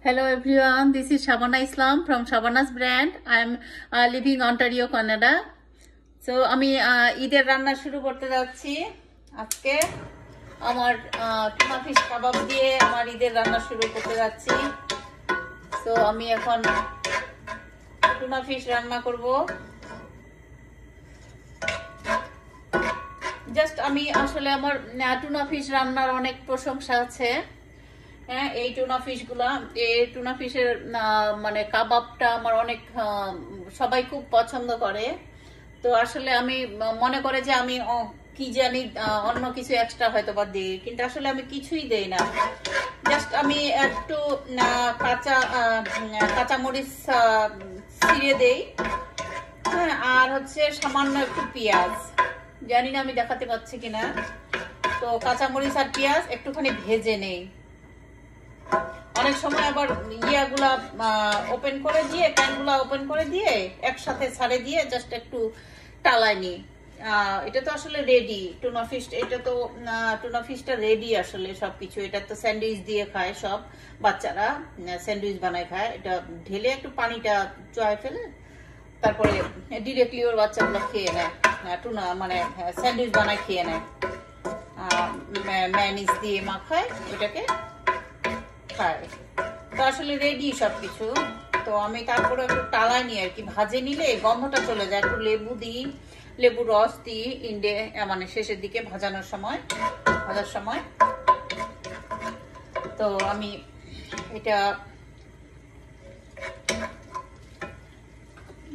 Hello everyone, this is Shabana Islam from Shabana's brand. I am uh, living Ontario, Canada. So আমি uh, ঈদের রান্না শুরু করতে যাচ্ছি। আজকে আমার টুনা ফিশ কাবাব দিয়ে আমার ঈদের রান্না শুরু করতে যাচ্ছি। তো আমি এখন টুনা ফিশ রান্না করব। জাস্ট আমি আসলে আমার টুনা ফিশ রান্নার অনেক প্রশংসা আছে। হ্যাঁ এই টুনা ফিশগুলা, এই টুনা ফিশের মানে কাবাবটা আমার অনেক সবাই খুব পছন্দ করে। তো আসলে আমি মনে করে যে আমি কি জানি অন্য কিছু এক্সট্রা হয়তো বা দিই, কিন্তু আসলে আমি কিছুই দেই না। জাস্ট আমি একটু কাঁচা কাঁচা মরিচ ছিঁড়ে দেই। হ্যাঁ আর হচ্ছে সামান্য একটু পেঁয়াজ। জানি না আমি দেখাতে পাচ্ছি কিনা। তো কাঁচামরিচ আর পেঁয়াজ একটুখানি ভেজে নেই। অনেক সময় আবার ইয়াগুলা ওপেন করে দিয়ে, প্যানগুলা ওপেন করে দিয়ে, একসাথে ছাড়ে দিয়ে জাস্ট একটু টালাই নি এটা তো আসলে রেডি টুনা ফিশ এটা তো টুনা ফিশটা রেডি আসলে সবকিছু। এটা তো স্যান্ডউইচ দিয়ে খায় সব বাচ্চারা স্যান্ডউইচ বানায় খায়। এটা ঢেলে একটু পানিটা চয় ফেলে, তারপরে ডিরেক্টলি ওর বাচ্চাগুলো খেয়ে নেয়। টুনা মানে স্যান্ডউইচ বানায় খেয়ে নেয়। ম্যানিস দিয়ে মাখায়, এটাকে খায় তো আসলে রেডি সবকিছু। তো আমি তারপরে একটু আর কি। ভাজে নিলে গন্ধটা চলে যায়। একটু লেবু দিই। লেবু রস দিই ইন্ডে মানে শেষের দিকে ভাজানোর সময়। ভাজার সময়। তো আমি এটা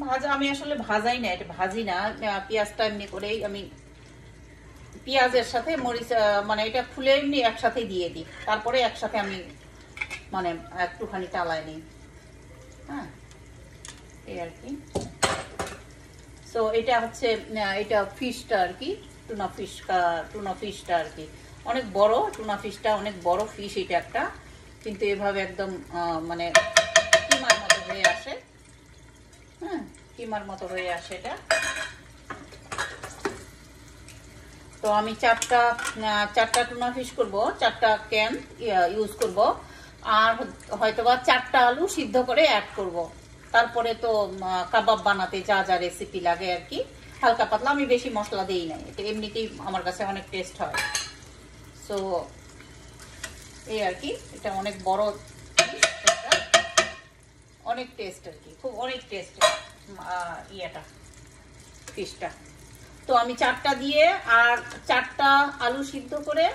ভাজা আমি আসলে ভাজাই না, এটা ভাজি না। পেঁয়াজটা এমনি করেই আমি পেঁয়াজের সাথে মরিচ মানে এটা খুলে এমনি একসাথে দিয়ে দিই। তারপরে একসাথে আমি মানে একটুখানি টালাই নিই। হ্যাঁ? এই আর কি। সো এটা হচ্ছে এটা ফিশটা আর কি টুনা ফিশ টুনা ফিশটা আর কি। অনেক বড় টুনা ফিশটা অনেক বড় ফিশ এটা একটা। কিন্তু এভাবে একদম মানে কিমার মতো হয়ে আসে। হ্যাঁ কিমার মতো হয়ে আসে এটা। তো আমি চারটা চারটা টুনা ফিশ করব, চারটা ক্যান ইউজ করব। আর হয়তোবা চারটা আলু সিদ্ধ করে অ্যাড করব। তারপরে তো কাবাব বানাতে যা যা রেসিপি লাগে আর কি, হালকা পাতলা, আমি বেশি মশলা দিই নাই। এটা এমনিতেই আমার কাছে অনেক টেস্ট হয়। সো এই আর কি, এটা অনেক বড় অনেক টেস্ট আর কি, খুব অনেক টেস্ট ইয়েটা ফিশটা তো আমি চারটা দিয়ে আর চারটা আলু সিদ্ধ করে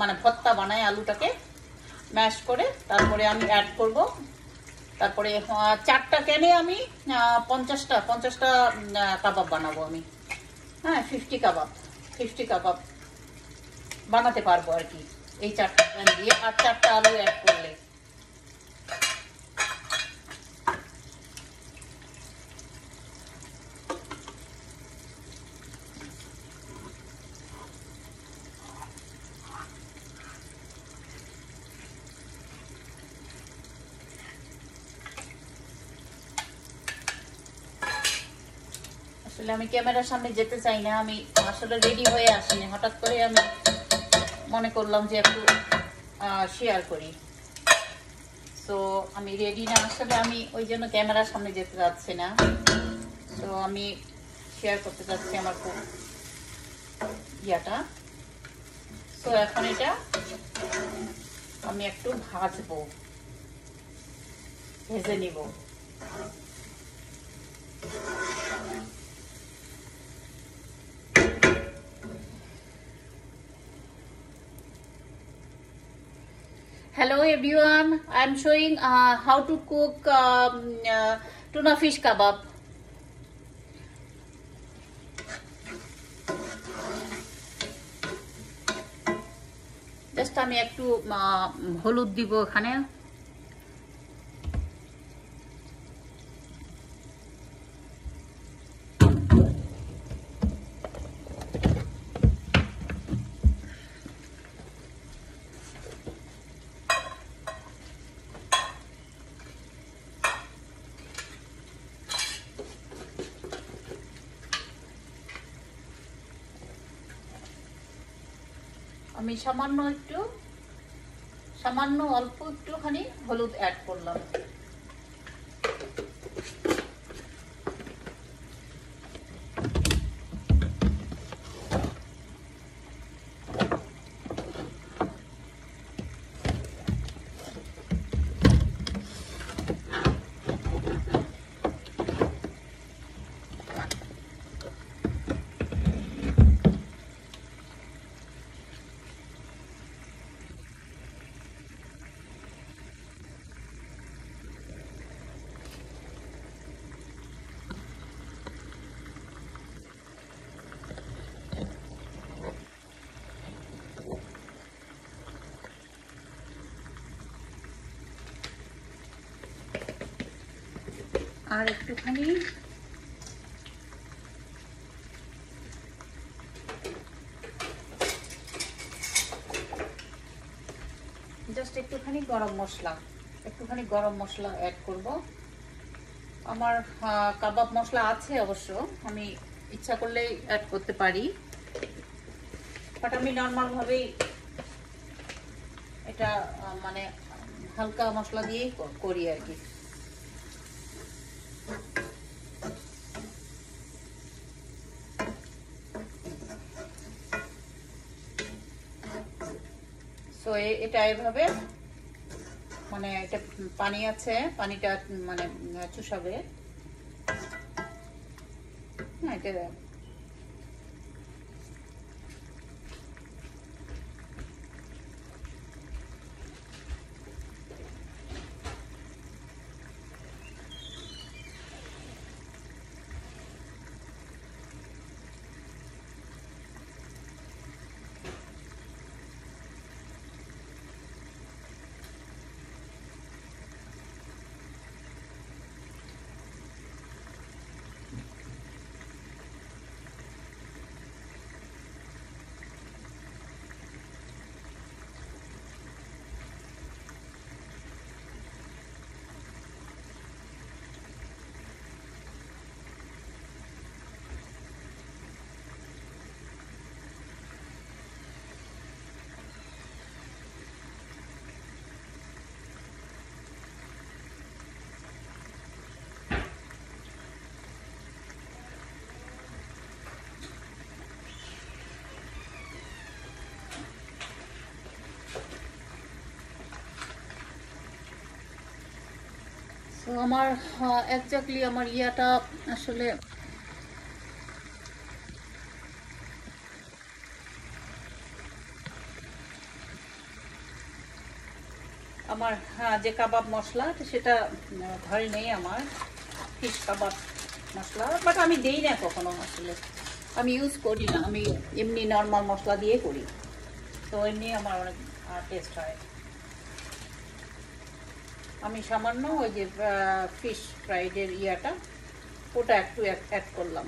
মানে ভত্তা বানাই আলুটাকে ম্যাশ করে, তারপরে আমি অ্যাড করব। তারপরে চারটা ক্যানে আমি পঞ্চাশটা পঞ্চাশটা কাবাব বানাবো আমি। হ্যাঁ ফিফটি কাবাব ফিফটি কাবাব বানাতে পারব আর কি, এই চারটা ক্যান দিয়ে। আর চারটা আলু অ্যাড করলে। আসলে আমি ক্যামেরার সামনে যেতে চাই না, আমি আসলে রেডি হয়ে আসিনি। হঠাৎ করে আমি মনে করলাম যে একটু শেয়ার করি। তো আমি রেডি না, আসলে আমি ওই জন্য ক্যামেরার সামনে যেতে যাচ্ছি না। তো আমি শেয়ার করতে চাচ্ছি আমার খুব ইয়াটা। তো এখন এটা আমি একটু ভাজবো, ভেজে নিব। Hello everyone i'm showing uh, how to cook um, uh, tuna fish kebab just আমি একটু হলুদ দিব এখানে আমি সামান্য একটু সামান্য অল্প একটুখানি হলুদ অ্যাড করলাম। আর একটুখানি জাস্ট একটুখানি গরম মশলা, একটুখানি গরম মশলা অ্যাড করব। আমার কাবাব মশলা আছে অবশ্য, আমি ইচ্ছা করলেই অ্যাড করতে পারি। বাট আমি নর্মালভাবেই এটা মানে হালকা মশলা দিয়েই করি আর কি। এটা এভাবে মানে এটা পানি আছে পানিটা মানে চুষাবে। হ্যাঁ এটা তো আমার একজাক্টলি আমার ইয়াটা আসলে আমার যে কাবাব মশলা সেটা ঘরে নেই আমার, ফিশ কাবাব মশলা বাট আমি দেই না কখনো আসলে। আমি ইউজ করি না, আমি এমনি নর্মাল মশলা দিয়ে করি। তো এমনি আমার অনেক টেস্ট হয়। আমি সামান্য ওই যে ফিশ ফ্রাইডের ইয়াটা ওটা একটু অ্যাড করলাম।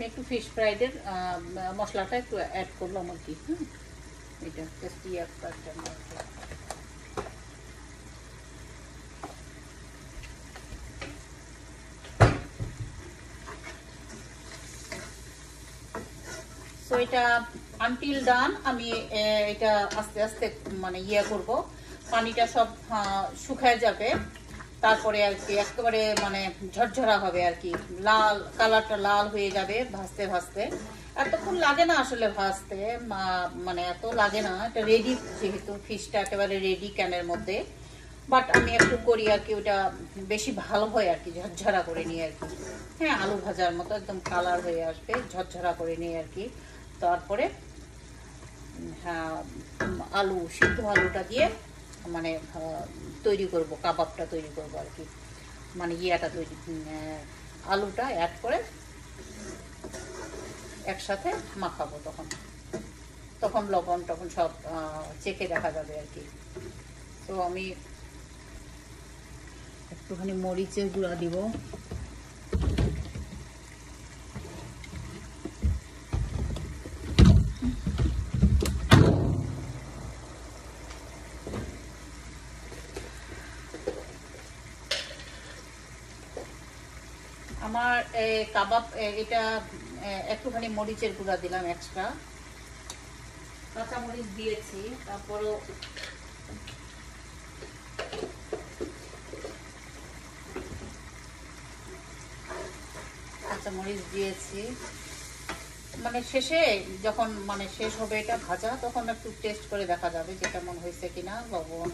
আমি একটু ফিশ ফ্রাইডের মশলাটা একটু অ্যাড করলাম আর কি হুম এটা জাস্ট ইয়ে একটা মশলা। এটা আনটিল ডান আমি এটা আস্তে আস্তে মানে ইয়ে করব। পানিটা সব আহ, শুকায় যাবে। তারপরে আর কি, একেবারে মানে ঝরঝরা হবে আর কি। লাল, কালারটা লাল হয়ে যাবে ভাজতে ভাজতে। এতক্ষণ লাগে না আসলে ভাজতে, মা- মানে এত লাগে না। এটা রেডি যেহেতু ফিশটা একেবারে রেডি ক্যানের মধ্যে। বাট আমি একটু করি আর কি, ওটা বেশি ভালো হয় আর কি, ঝরঝরা করে নিই আর কি। হ্যাঁ আলু ভাজার মতো একদম কালার হয়ে আসবে, ঝরঝরা করে নিই আর কি। তারপরে হ্যাঁ আলু, সিদ্ধ আলুটা দিয়ে মানে তৈরি করব, কাবাবটা তৈরি করব আর কি। মানে ইয়াটা তৈরি আলুটা অ্যাড করে একসাথে মাখাবো তখন। তখন লবণ তখন সব চেখে দেখা যাবে আর কি। তো আমি একটুখানি মরিচের গুঁড়া দিব। কাবাব এটা একটুখানি মরিচের গুঁড়া দিলাম এক্সট্রা কাঁচা মরিচ দিয়েছি, তারপরও কাঁচা মরিচ দিয়েছি। মানে শেষে যখন মানে শেষ হবে এটা ভাজা, তখন একটু টেস্ট করে দেখা যাবে যে কেমন হয়েছে কিনা, লবণ।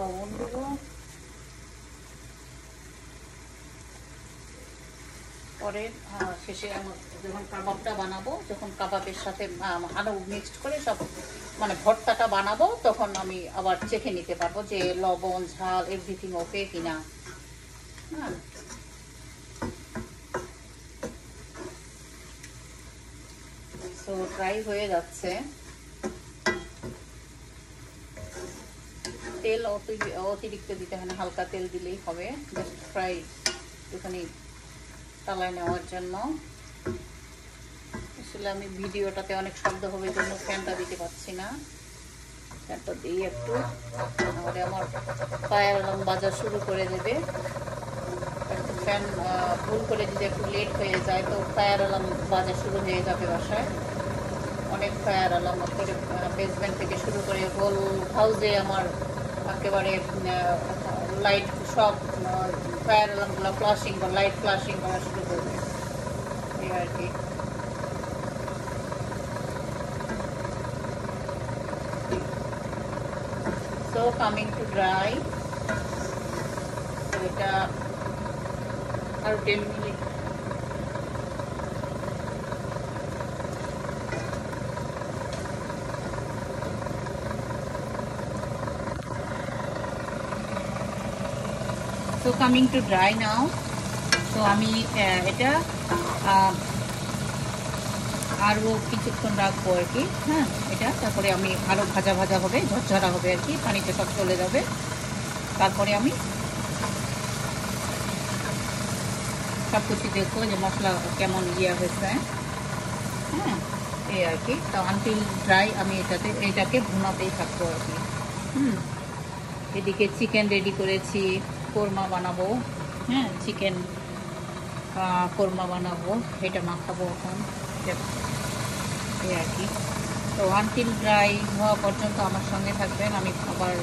লবণ দেবো পরে শেষে যখন কাবাবটা বানাবো, যখন কাবাবের সাথে আরও মিক্সড করে সব মানে ভর্তাটা বানাবো, তখন আমি আবার চেখে নিতে পারব যে লবণ, ঝাল এভরিথিং ওকে কিনা। হ্যাঁ। সো ড্রাই হয়ে যাচ্ছে। তেল অতি- অতিরিক্ত দিতে হয় না, হালকা তেল দিলেই হবে। জাস্ট ফ্রাই একটুখানি তালায় নেওয়ার জন্য। আসলে আমি ভিডিওটাতে অনেক শব্দ হবে জন্য ফ্যানটা দিতে পারছি না। ফ্যানটা দিই একটু, তাহলে আমার পায়ের আলাম বাজার শুরু করে দেবে। একটু ফ্যান ভুল করে যদি একটু লেট হয়ে যায়, তো ফায়ার অ্যালার্ম বাজার শুরু হয়ে যাবে বাসায়। অনেক ফায়ার করে বেসমেন্ট থেকে শুরু করে হোল হাউসে আমার একেবারে লাইট সব ফায়ার অ্যালার্মগুলো ফ্লাশিং বা লাইট ফ্লাশিং করা শুরু করবে এই আর কি। সো কামিং টু ড্রাই তো এটা আরও ten minute so coming to dry now তো আমি এটা আরও কিছুক্ষণ রাখব আর কি। হ্যাঁ এটা, তারপরে আমি আরও ভাজা ভাজা হবে, ঝরঝরা হবে আর কি পানিতে সব চলে যাবে। তারপরে আমি সব কিছু দেখব যে মশলা কেমন ইয়ে হয়েছে। হ্যাঁ এই আর কি। তো আনটিল ড্রাই আমি এটাতে, এটাকে ভুনাতেই থাকব আর কি। হুম। এদিকে চিকেন রেডি করেছি। কোরমা বানাবো হ্যাঁ চিকেন কোরমা বানাবো, এটা মাখাবো এখন। এই আর কি। তো আনটিল ড্রাই হওয়া পর্যন্ত আমার সঙ্গে থাকবেন, আমি খাবার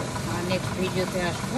নেক্সট ভিডিওতে আসব।